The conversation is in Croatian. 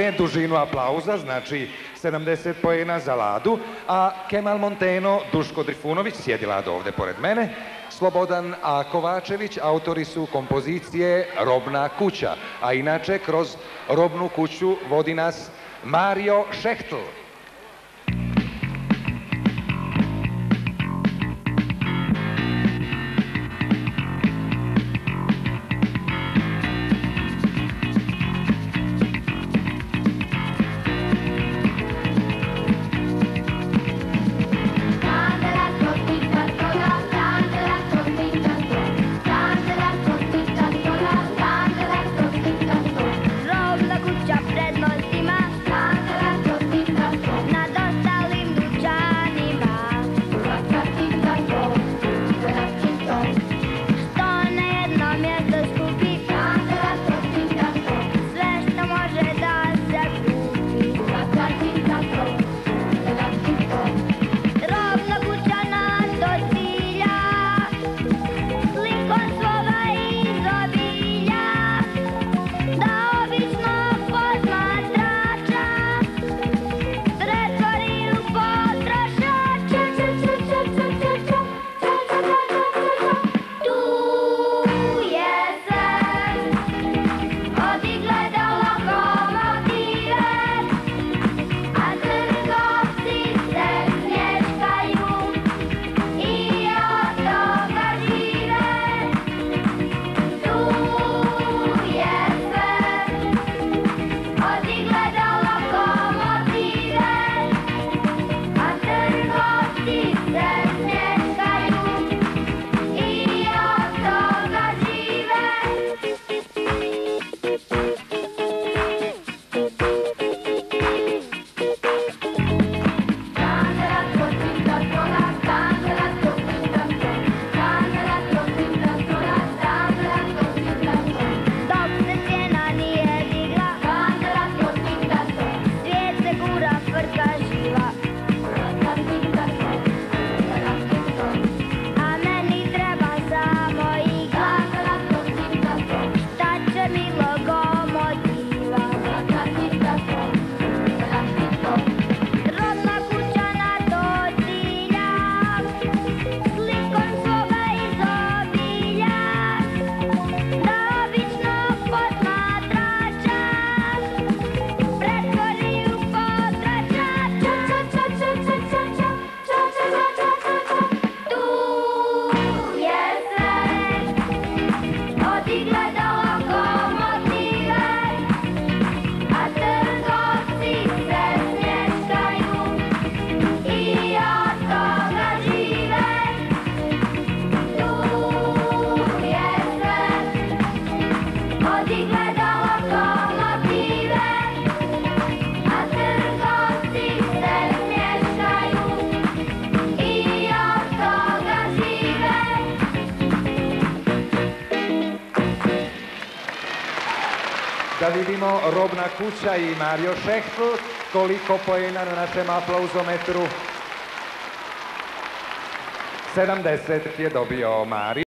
ukupne dužinu aplauza, znači 70 pojena za Ladu, a Kemal Monteno, Duško Drifunović, sjedi Lado ovdje pored mene, Slobodan A. Kovačević, autori su kompozicije Robna kuća, a inače kroz Robnu kuću vodi nas Mario Šehtl. Da vidimo Robna kuća i Mario Šehtl, koliko pojena na našem aplauzometru. 70 je dobio Mario.